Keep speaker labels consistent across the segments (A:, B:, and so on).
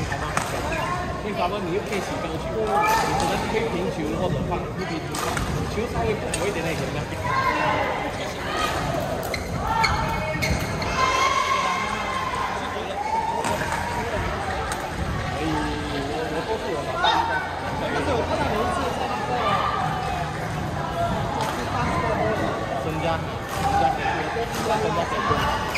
A: 你打不？你又可以起高球，你可能可以平球或者放一比一球，球稍微薄一点那种的。哎，我我都是我。对，我看到有一次在那个，三十多分。增加。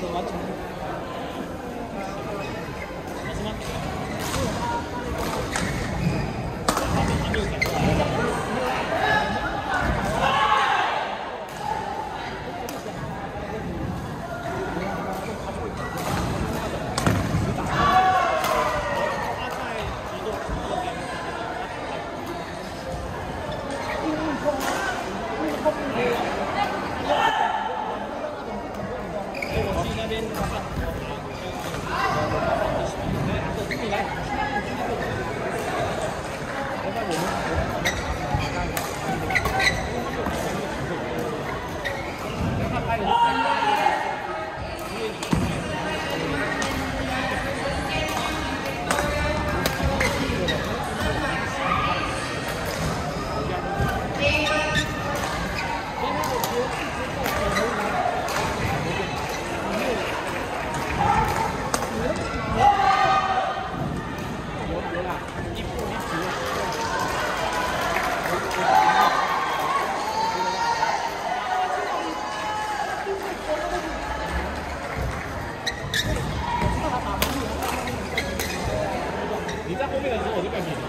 A: 我完成。这个时候我就感觉。